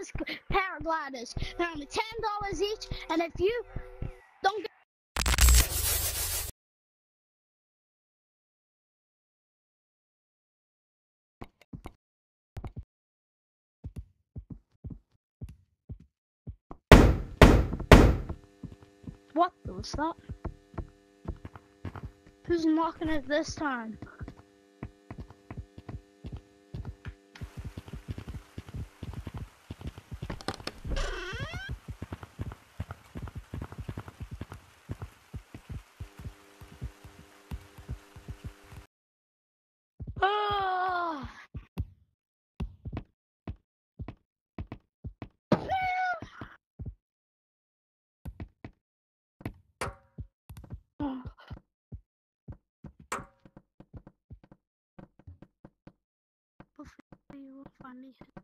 these paragliders. They're only ten dollars each, and if you don't get What was that? Who's knocking it this time? Viewers.